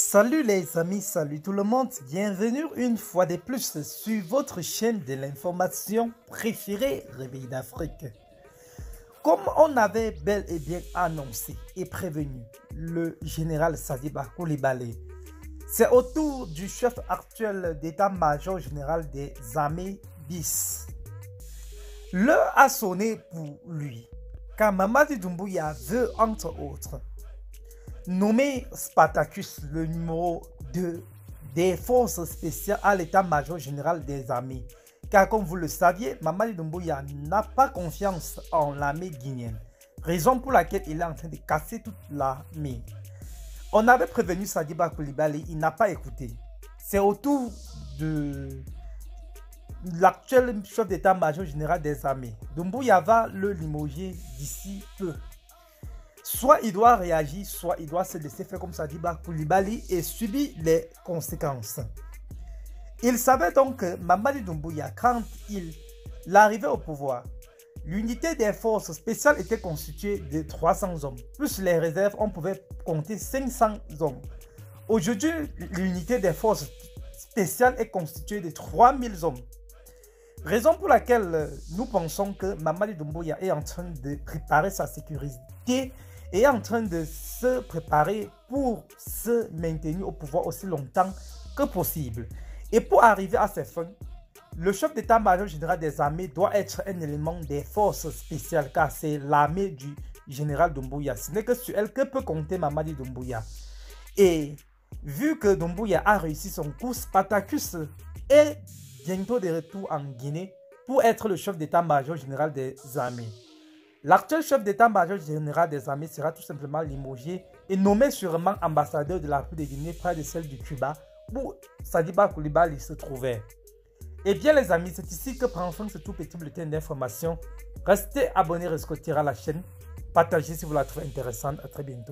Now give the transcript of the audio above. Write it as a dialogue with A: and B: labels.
A: Salut les amis, salut tout le monde, bienvenue une fois de plus sur votre chaîne de l'information préférée Réveil d'Afrique. Comme on avait bel et bien annoncé et prévenu le général Sadiba Koulibaly, c'est au tour du chef actuel d'état-major général des armées BIS. L'heure a sonné pour lui, car Mamadi Doumbouya veut entre autres Nommé Spartacus, le numéro 2 des forces spéciales à l'état-major général des armées. Car comme vous le saviez, Mamadi Doumbouya n'a pas confiance en l'armée guinéenne. Raison pour laquelle il est en train de casser toute l'armée. On avait prévenu Sadiba Koulibaly, il n'a pas écouté. C'est au tour de l'actuel chef d'état-major général des armées. Doumbouya va le limoger d'ici peu. Soit il doit réagir, soit il doit se laisser faire comme ça dit Koulibaly et subir les conséquences. Il savait donc que Mamadi Doumbouya, quand il arrivait au pouvoir, l'unité des forces spéciales était constituée de 300 hommes. Plus les réserves, on pouvait compter 500 hommes. Aujourd'hui, l'unité des forces spéciales est constituée de 3000 hommes. Raison pour laquelle nous pensons que Mamadi Doumbouya est en train de préparer sa sécurité est en train de se préparer pour se maintenir au pouvoir aussi longtemps que possible. Et pour arriver à ces fins, le chef d'état-major général des armées doit être un élément des forces spéciales car c'est l'armée du général Doumbouya. Ce n'est que sur elle que peut compter Mamadi Doumbouya. Et vu que Doumbouya a réussi son coup, Spartacus est bientôt de retour en Guinée pour être le chef d'état-major général des armées. L'actuel chef d'état-major général des armées sera tout simplement limogé et nommé sûrement ambassadeur de la République de Guinée près de celle du Cuba où Sadiba Koulibaly se trouvait. Eh bien les amis, c'est ici que prend fin ce tout petit bulletin d'information. Restez abonnés, rescotez à la chaîne. Partagez si vous la trouvez intéressante. À très bientôt.